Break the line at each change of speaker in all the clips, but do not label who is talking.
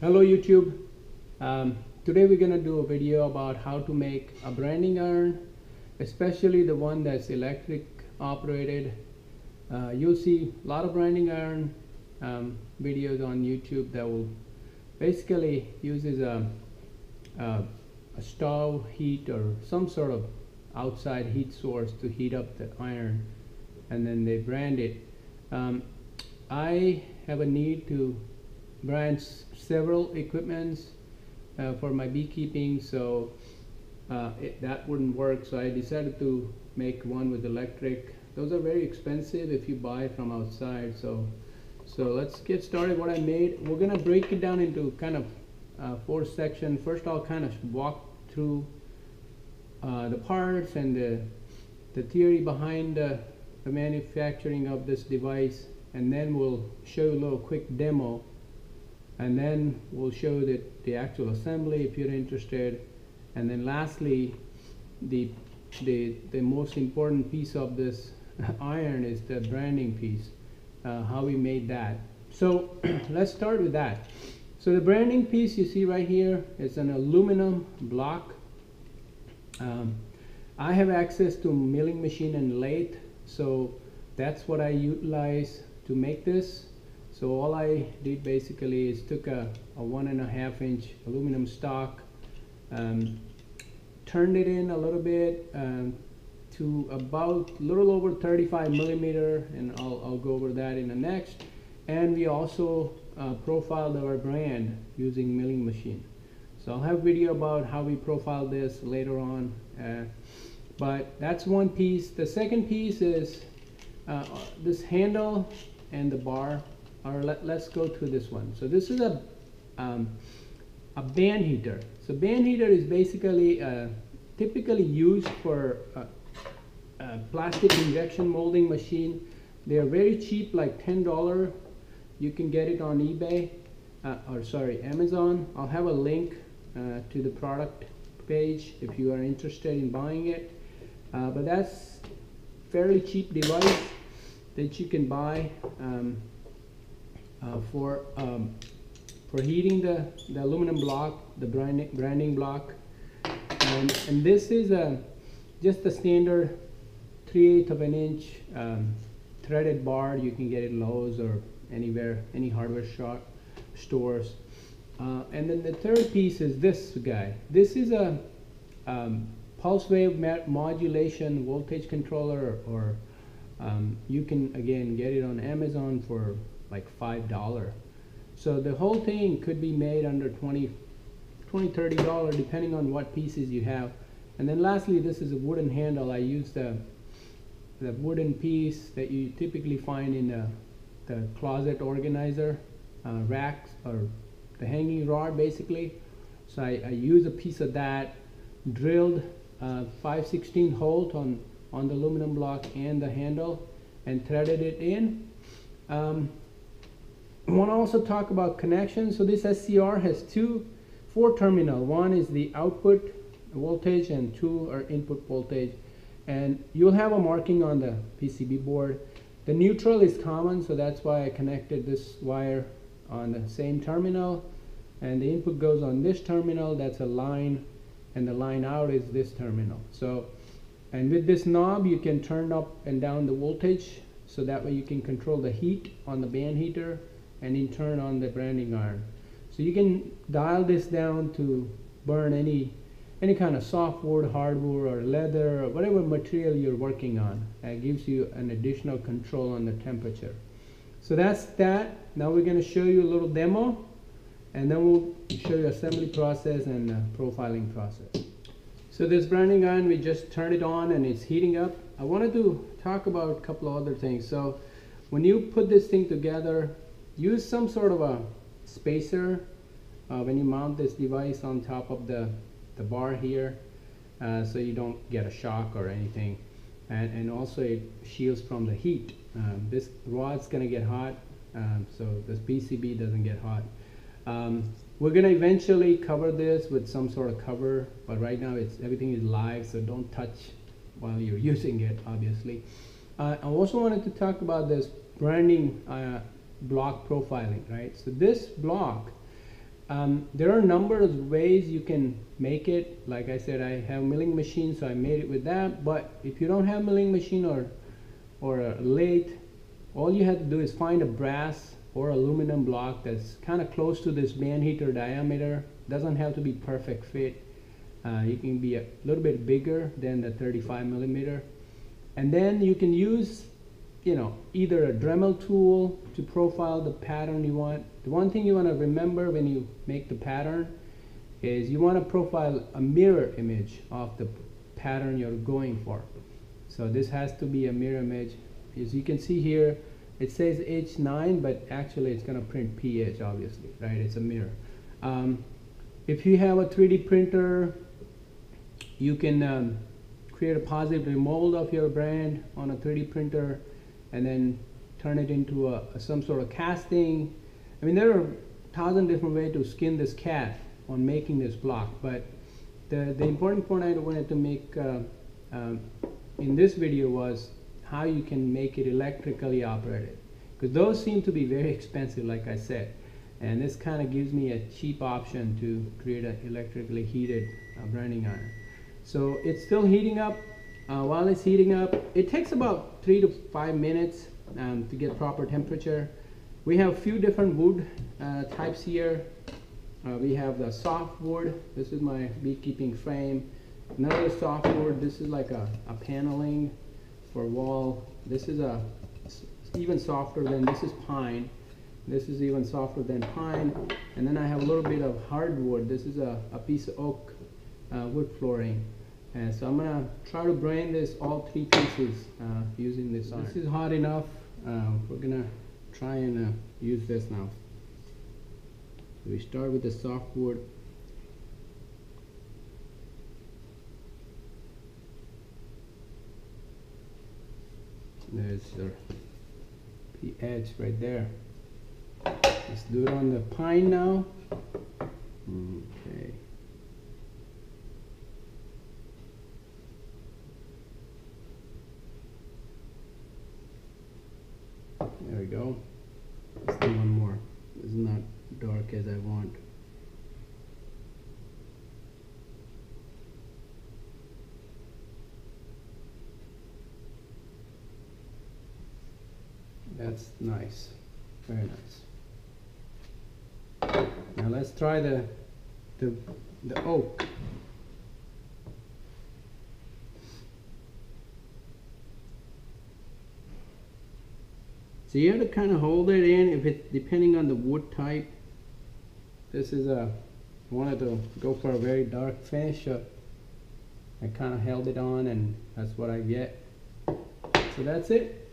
Hello YouTube. Um, today we're gonna do a video about how to make a branding iron, especially the one that's electric operated. Uh, you'll see a lot of branding iron um, videos on YouTube that will basically uses a, a, a stove heat or some sort of outside heat source to heat up the iron and then they brand it. Um, I have a need to brand several equipments uh, for my beekeeping so uh, it, that wouldn't work. So I decided to make one with electric. Those are very expensive if you buy from outside so so let's get started. What I made we're gonna break it down into kind of uh, four sections. First I'll kind of walk through uh, the parts and the, the theory behind the, manufacturing of this device and then we'll show a little quick demo and then we'll show the, the actual assembly if you're interested. And then lastly the the the most important piece of this iron is the branding piece uh, how we made that. So let's start with that. So the branding piece you see right here is an aluminum block. Um, I have access to milling machine and lathe so that's what I utilize to make this so all I did basically is took a, a one and a half inch aluminum stock, um, turned it in a little bit um, to about a little over 35 millimeter, and I'll, I'll go over that in the next. And we also uh, profiled our brand using milling machine. So I'll have video about how we profile this later on. Uh, but that's one piece. The second piece is uh, this handle and the bar or let, us go to this one. So this is a, um, a band heater. So band heater is basically uh, typically used for a, a plastic injection molding machine. They are very cheap, like $10. You can get it on eBay, uh, or sorry, Amazon. I'll have a link uh, to the product page if you are interested in buying it. Uh, but that's fairly cheap device that you can buy. Um, uh, for um, for heating the, the aluminum block, the branding, branding block. And, and this is a, just a standard 3 8 of an inch um, threaded bar. You can get it Lowe's or anywhere, any hardware shop, stores. Uh, and then the third piece is this guy. This is a um, pulse wave modulation voltage controller or um, you can again get it on Amazon for like five dollar. So the whole thing could be made under 20 20 30 dollar depending on what pieces you have. And then lastly this is a wooden handle. I use the the wooden piece that you typically find in the, the closet organizer uh, racks or the hanging rod basically. So I, I use a piece of that drilled uh, 5 16 hole on on the aluminum block and the handle and threaded it in. Um, I want to also talk about connections. So this SCR has two, four terminal. One is the output voltage and two are input voltage. And you'll have a marking on the PCB board. The neutral is common, so that's why I connected this wire on the same terminal. And the input goes on this terminal, that's a line, and the line out is this terminal. So, and with this knob, you can turn up and down the voltage, so that way you can control the heat on the band heater and in turn on the branding iron. So you can dial this down to burn any any kind of softwood, hardwood, or leather, or whatever material you're working on. That gives you an additional control on the temperature. So that's that. Now we're going to show you a little demo, and then we'll show you assembly process and uh, profiling process. So this branding iron, we just turned it on and it's heating up. I wanted to talk about a couple of other things. So when you put this thing together, use some sort of a spacer uh, when you mount this device on top of the, the bar here uh, so you don't get a shock or anything. And, and also it shields from the heat. Um, this rod's gonna get hot um, so this PCB doesn't get hot. Um, we're gonna eventually cover this with some sort of cover but right now it's everything is live so don't touch while you're using it obviously. Uh, I also wanted to talk about this branding uh, block profiling, right? So this block, Um, there are a number of ways you can make it. Like I said, I have milling machine, so I made it with that. But if you don't have milling machine or or a lathe, all you have to do is find a brass or aluminum block that's kind of close to this band heater diameter. Doesn't have to be perfect fit. Uh, you can be a little bit bigger than the 35 millimeter. And then you can use, you know, either a Dremel tool to profile the pattern you want. The one thing you want to remember when you make the pattern is you want to profile a mirror image of the pattern you're going for. So this has to be a mirror image. As you can see here, it says H9, but actually it's going to print PH, obviously, right? It's a mirror. Um, if you have a 3D printer, you can um, create a positive remold of your brand on a 3D printer and then turn it into a, a some sort of casting. I mean, there are a thousand different ways to skin this cat on making this block, but the, the important point I wanted to make uh, um, in this video was how you can make it electrically operated. Because those seem to be very expensive, like I said. And this kind of gives me a cheap option to create an electrically heated uh, iron. So it's still heating up. Uh, while it's heating up, it takes about three to five minutes um, to get proper temperature. We have a few different wood uh, types here. Uh, we have the soft wood. This is my beekeeping frame. Another soft wood. This is like a, a paneling for wall. This is a even softer than this is pine. This is even softer than pine. And then I have a little bit of hardwood. This is a, a piece of oak uh, wood flooring. And so I'm gonna try to brand this all three pieces uh, using this iron. This is hot enough. Uh, we're gonna try and uh, use this now. So we start with the soft wood. There's the edge right there. Let's do it on the pine now. Okay. There we go. Let's do one more. It's not dark as I want. That's nice. Very nice. Now let's try the the the oak. So you have to kind of hold it in if it depending on the wood type. This is a I wanted to go for a very dark finish. So I kind of held it on and that's what I get. So that's it.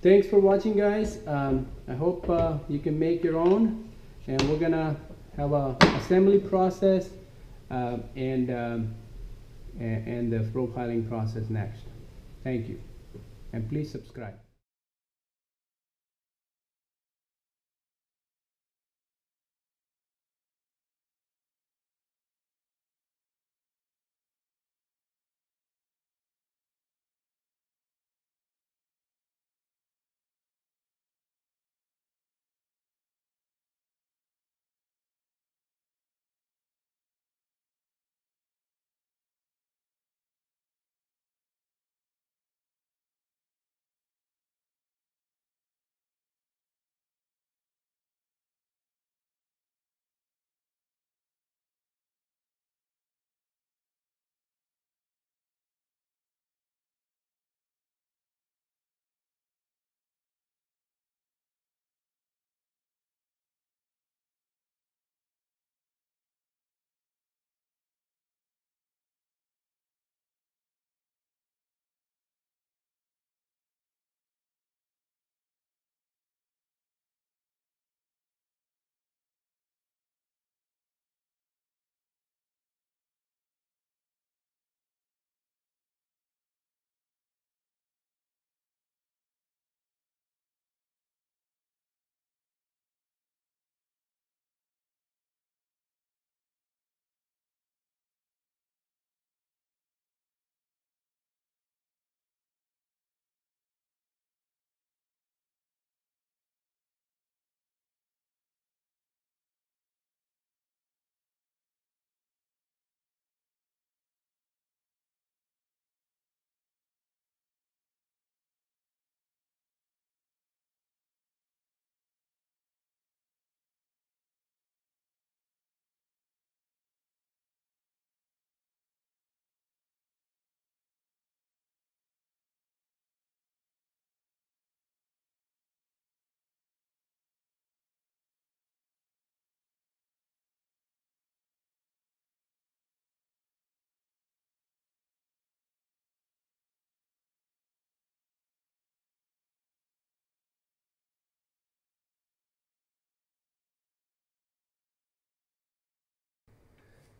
Thanks for watching guys. Um, I hope uh, you can make your own and we're gonna have a assembly process uh, and, um, and, and the profiling process next. Thank you and please subscribe.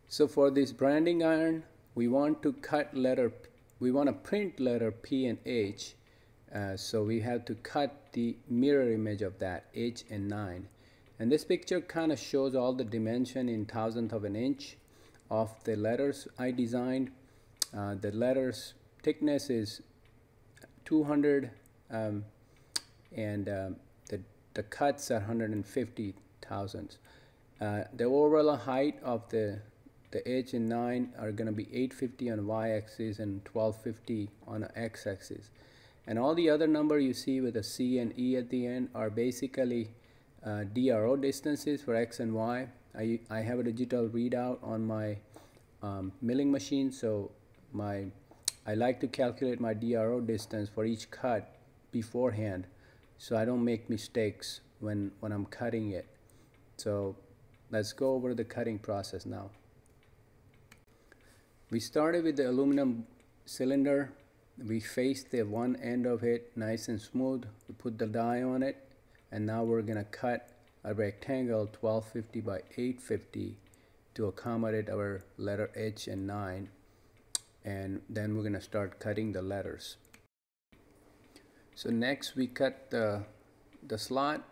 So for this branding iron, we want to cut letter, we want to print letter P and H. Uh, so we have to cut the mirror image of that, H and 9. And this picture kind of shows all the dimension in thousandth of an inch of the letters I designed. Uh, the letters thickness is 200 um, and um, the, the cuts are 150 thousandths. Uh, the overall height of the the H and 9 are going to be 850 on y-axis and 1250 on x-axis. And all the other number you see with a C and E at the end are basically uh, DRO distances for X and Y. I, I have a digital readout on my um, milling machine, so my I like to calculate my DRO distance for each cut beforehand so I don't make mistakes when, when I'm cutting it. So let's go over the cutting process now. We started with the aluminum cylinder. We faced the one end of it nice and smooth. We put the die on it and now we're gonna cut a rectangle 1250 by 850 to accommodate our letter H and 9 and then we're gonna start cutting the letters. So next we cut the, the slot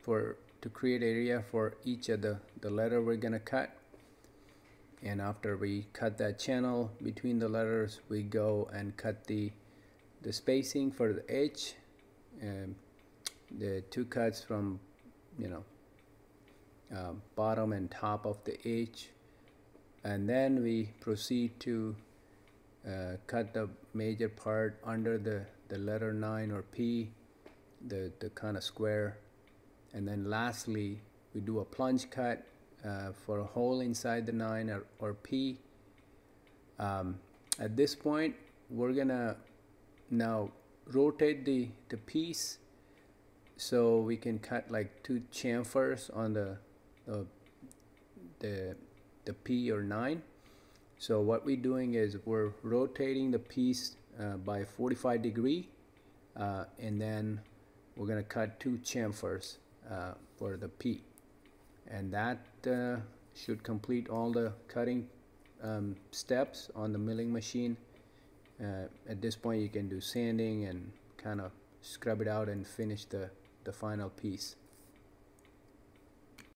for to create area for each of the, the letter we're gonna cut and after we cut that channel between the letters we go and cut the the spacing for the H and the two cuts from you know uh, bottom and top of the H. And then we proceed to uh, cut the major part under the, the letter 9 or P the, the kind of square. And then lastly we do a plunge cut uh, for a hole inside the 9 or, or P. Um, at this point, we're gonna now rotate the, the piece so we can cut like two chamfers on the, the, the, the P or 9. So what we're doing is we're rotating the piece uh, by 45 degree uh, and then we're gonna cut two chamfers uh, for the P and that uh, should complete all the cutting um, steps on the milling machine. Uh, at this point you can do sanding and kind of scrub it out and finish the the final piece